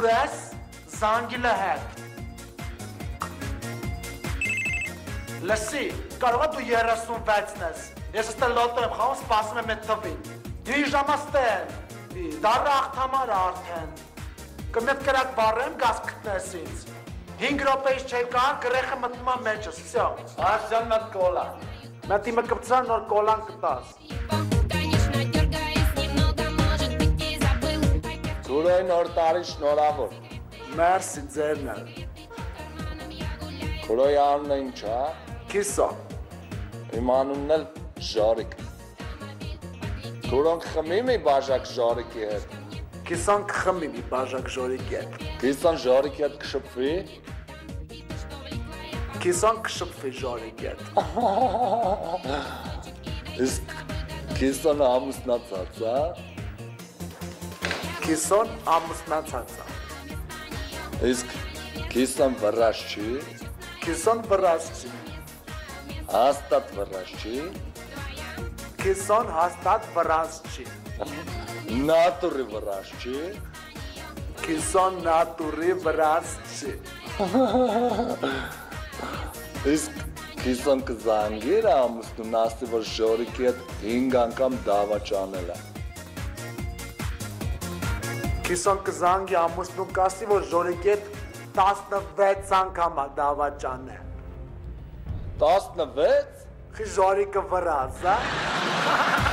ուր ես զանգիլը հետ։ Լսի, կարողա դու 36-ն ես։ Ես ստե լոտո եմ խաղում, սպասում եմ այդ թվին։ Դու ժամաստեն, դարը աղթամար արդեն։ Կմետ կրակ բարեմ, գազ գտնես ինձ։ 5 րոպեից չէ կան, գրեխը մտնում է մեջս, վсё։ Արսյան մտ կոլա։ Մետ իմը կպցրան նոր կոլան կտաս։ Գուրոյ նոր տարի շնորհավոր։ Մերսի ձերն է։ Գուրոյ անունը ինչ է։ Քիսո։ Իմ անունն էլ Ժորիկ։ Գուրոն խմի մի բաժակ Ժորիկի հետ։ Քիսոն կխմի մի բաժակ ժորիկի հետ։ Քիսան Ժորիկի հետ կշփվի։ Քիսոն կշփվի ժորիկի հետ։ Իսկ քիսան ամուսնացած է։ Քիսոն ամուսնացած է։ Իսկ քիսան վրաշ չի։ Քիսոն վրաս չի։ Հաստատ վրաշ չի։ Քիսոն հաստատ վրաս չի։ Նատուրի վրաշ չի։ Քիսոն նատուրի վրաս չի։ Իսկ քիսան կզանգիր ամուսնուն ասի որ Ժորիկի հետ 5 անգամ դավաճանել է։ Քիսոն կզանգի ամուսնուն կասի, որ ժորիկի հետ 16 անգամ է դավաճան է։ 16 Խի ժորիկը վրաս, հա։